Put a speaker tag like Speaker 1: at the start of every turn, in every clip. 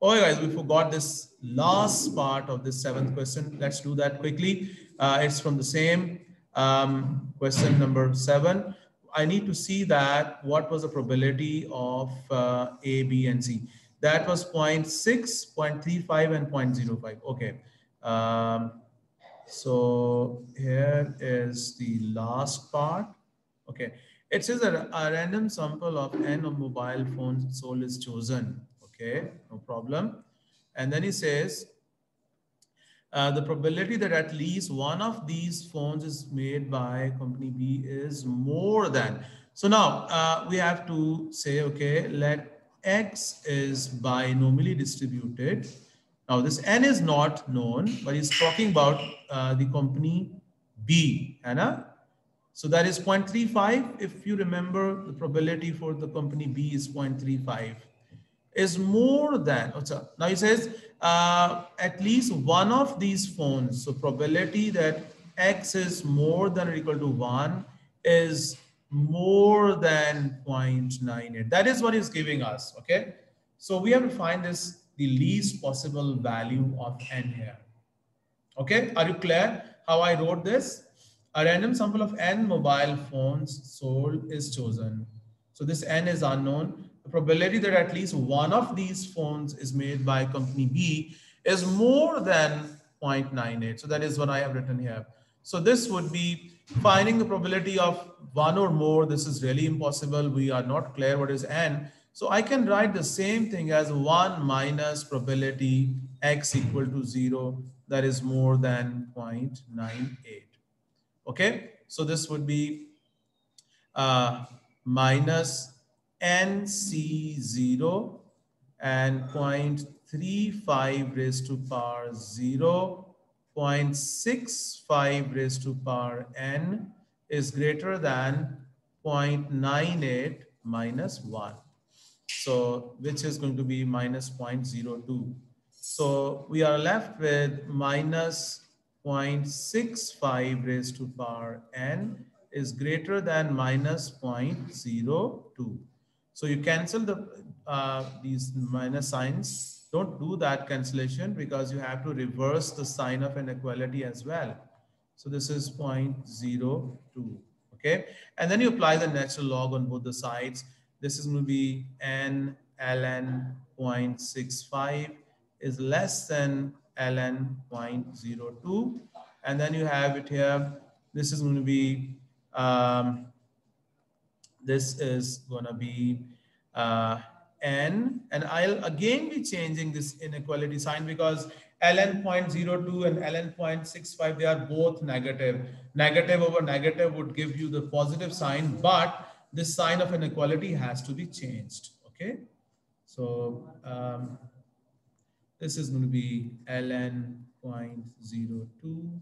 Speaker 1: Oh, guys, we forgot this last part of this seventh question. Let's do that quickly. Uh, it's from the same um, question number seven. I need to see that what was the probability of uh, A, B, and C. That was 0 0.6, 0.35, and 0.05. Okay. Um, so here is the last part. Okay. It says that a random sample of n of mobile phones sold is chosen. Okay, no problem. And then he says, uh, the probability that at least one of these phones is made by company B is more than. So now uh, we have to say, okay, let X is binomially distributed. Now this N is not known, but he's talking about uh, the company B, Anna. So that is 0.35. If you remember, the probability for the company B is 0.35 is more than, oh, now he says uh, at least one of these phones. So probability that X is more than or equal to one is more than 0.98. That is what he's giving us, okay? So we have to find this, the least possible value of N here. Okay, are you clear how I wrote this? A random sample of N mobile phones sold is chosen. So this N is unknown the probability that at least one of these phones is made by company B is more than 0.98. So that is what I have written here. So this would be finding the probability of one or more. This is really impossible. We are not clear what is n. So I can write the same thing as 1 minus probability x equal to 0 that is more than 0.98. Okay, so this would be uh, minus NC0 and 0.35 raised to power 0, 0.65 raised to power n is greater than 0.98 minus 1. So which is going to be minus 0.02. So we are left with minus 0.65 raised to power n is greater than minus 0.02. So you cancel the uh, these minus signs. Don't do that cancellation because you have to reverse the sign of inequality as well. So this is 0.02. Okay. And then you apply the natural log on both the sides. This is going to be n ln 0.65 is less than ln 0.02. And then you have it here. This is going to be um, this is going to be uh, n, and I'll again be changing this inequality sign because ln 0.02 and ln 0.65, they are both negative. Negative over negative would give you the positive sign, but this sign of inequality has to be changed, okay? So um, this is going to be ln 0.02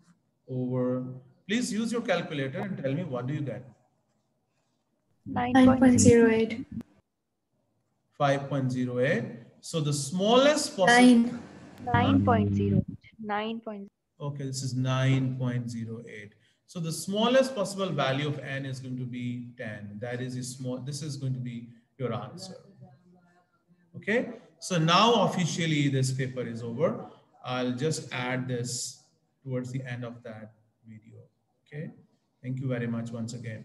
Speaker 1: over, please use your calculator and tell me what do you get?
Speaker 2: 9.08.
Speaker 1: 5.08. So the smallest possible.
Speaker 2: 9.0. 9.
Speaker 1: Okay, this is 9.08. So the smallest possible value of n is going to be 10. That is a small, this is going to be your answer. Okay, so now officially this paper is over. I'll just add this towards the end of that video. Okay, thank you very much once again.